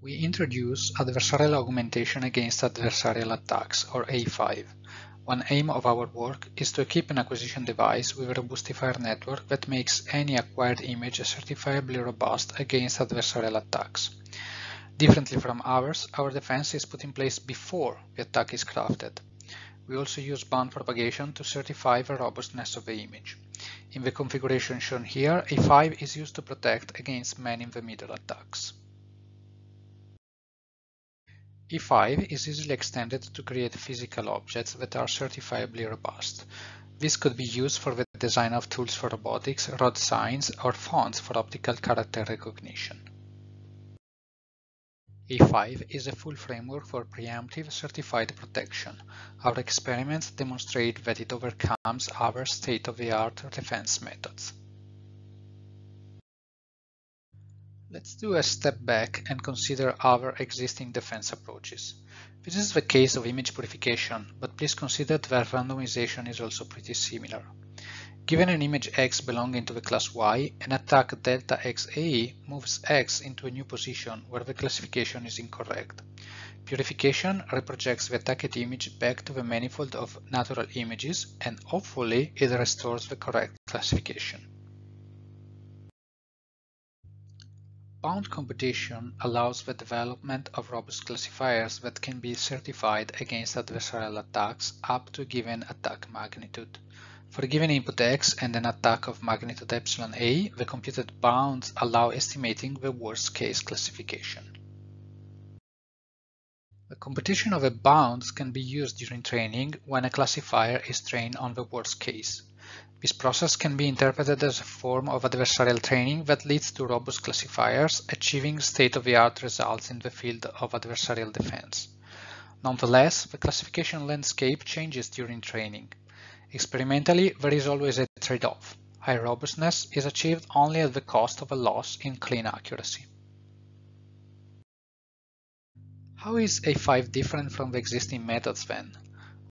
We introduce adversarial augmentation against adversarial attacks, or A5. One aim of our work is to equip an acquisition device with a robustifier network that makes any acquired image certifiably robust against adversarial attacks. Differently from ours, our defense is put in place before the attack is crafted. We also use bound propagation to certify the robustness of the image. In the configuration shown here, A5 is used to protect against man-in-the-middle attacks. A5 is easily extended to create physical objects that are certifiably robust. This could be used for the design of tools for robotics, road signs, or fonts for optical character recognition. A5 is a full framework for preemptive certified protection. Our experiments demonstrate that it overcomes our state-of-the-art defense methods. Let's do a step back and consider our existing defense approaches. This is the case of image purification, but please consider that randomization is also pretty similar. Given an image X belonging to the class Y, an attack delta XA moves X into a new position where the classification is incorrect. Purification reprojects the attacked image back to the manifold of natural images and hopefully it restores the correct classification. Bound computation allows the development of robust classifiers that can be certified against adversarial attacks up to a given attack magnitude. For a given input x and an attack of magnitude epsilon a, the computed bounds allow estimating the worst case classification. The computation of the bounds can be used during training when a classifier is trained on the worst case. This process can be interpreted as a form of adversarial training that leads to robust classifiers achieving state-of-the-art results in the field of adversarial defense. Nonetheless, the classification landscape changes during training. Experimentally, there is always a trade-off. High robustness is achieved only at the cost of a loss in clean accuracy. How is A5 different from the existing methods then?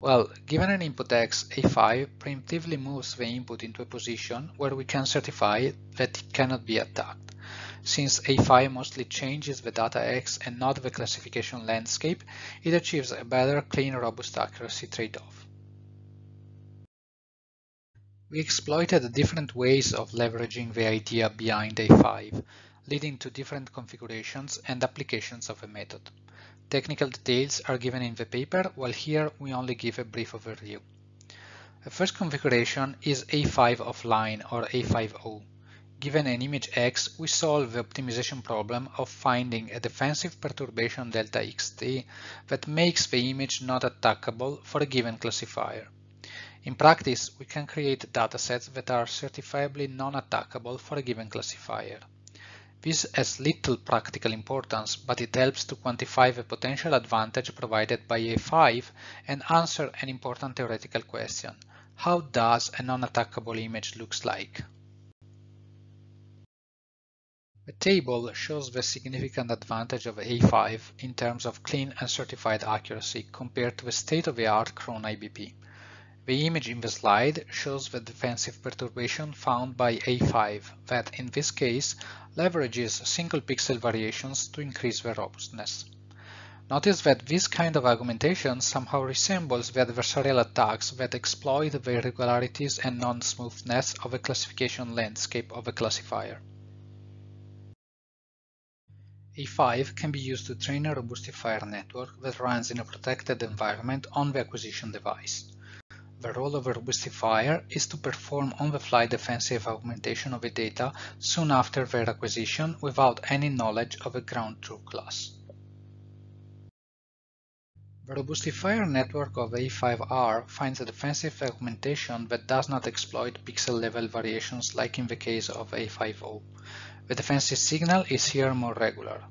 Well, given an input X, A5 preemptively moves the input into a position where we can certify that it cannot be attacked. Since A5 mostly changes the data X and not the classification landscape, it achieves a better clean robust accuracy trade-off. We exploited different ways of leveraging the idea behind A5, leading to different configurations and applications of a method. Technical details are given in the paper, while here we only give a brief overview. The first configuration is A5 offline or A5O. Given an image X, we solve the optimization problem of finding a defensive perturbation delta xt that makes the image not attackable for a given classifier. In practice, we can create datasets that are certifiably non-attackable for a given classifier. This has little practical importance, but it helps to quantify the potential advantage provided by A5 and answer an important theoretical question. How does a non-attackable image looks like? The table shows the significant advantage of A5 in terms of clean and certified accuracy compared to the state-of-the-art Crown IBP. The image in the slide shows the defensive perturbation found by A5 that, in this case, leverages single pixel variations to increase the robustness. Notice that this kind of augmentation somehow resembles the adversarial attacks that exploit the irregularities and non-smoothness of a classification landscape of a classifier. A5 can be used to train a robustifier network that runs in a protected environment on the acquisition device. The role of a robustifier is to perform on-the-fly defensive augmentation of the data soon after their acquisition without any knowledge of a ground truth class. The robustifier network of A5R finds a defensive augmentation that does not exploit pixel-level variations like in the case of A5O. The defensive signal is here more regular.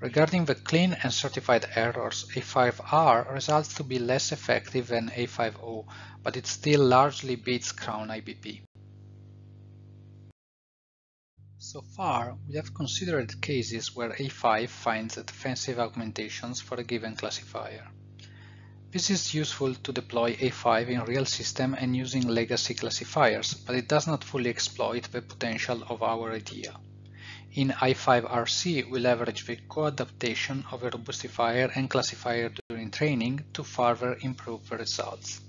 Regarding the clean and certified errors, A5R results to be less effective than A5O, but it still largely beats Crown IBP. So far, we have considered cases where A5 finds defensive augmentations for a given classifier. This is useful to deploy A5 in real system and using legacy classifiers, but it does not fully exploit the potential of our idea. In A5RC, we leverage the co-adaptation of a robustifier and classifier during training to further improve the results.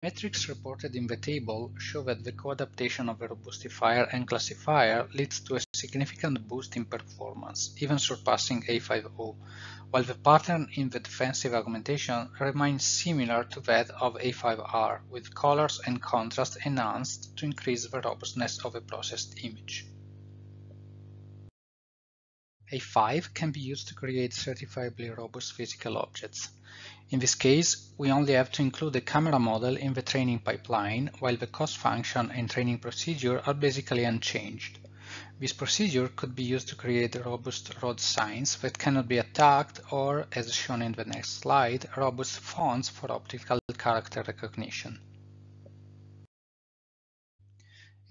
Metrics reported in the table show that the co-adaptation of a robustifier and classifier leads to a significant boost in performance, even surpassing A5O, while the pattern in the defensive augmentation remains similar to that of A5R, with colors and contrast enhanced to increase the robustness of a processed image. A5 can be used to create certifiably robust physical objects. In this case, we only have to include the camera model in the training pipeline, while the cost function and training procedure are basically unchanged. This procedure could be used to create robust road signs that cannot be attacked or, as shown in the next slide, robust fonts for optical character recognition.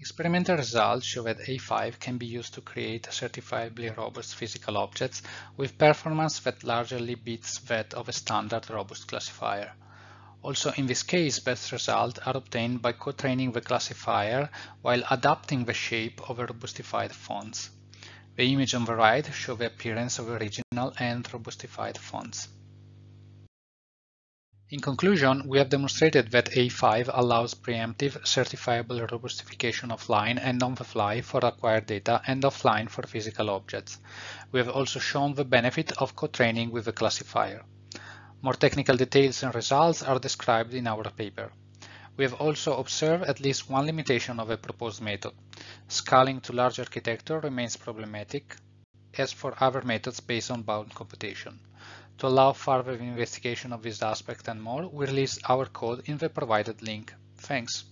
Experimental results show that A5 can be used to create certifiably robust physical objects with performance that largely beats that of a standard robust classifier. Also in this case, best results are obtained by co-training the classifier while adapting the shape of the robustified fonts. The image on the right shows the appearance of original and robustified fonts. In conclusion, we have demonstrated that A5 allows preemptive certifiable robustification offline and on the fly for acquired data and offline for physical objects. We have also shown the benefit of co-training with the classifier. More technical details and results are described in our paper. We have also observed at least one limitation of a proposed method. Scaling to large architecture remains problematic, as for other methods based on bound computation. To allow further investigation of this aspect and more, we release our code in the provided link. Thanks.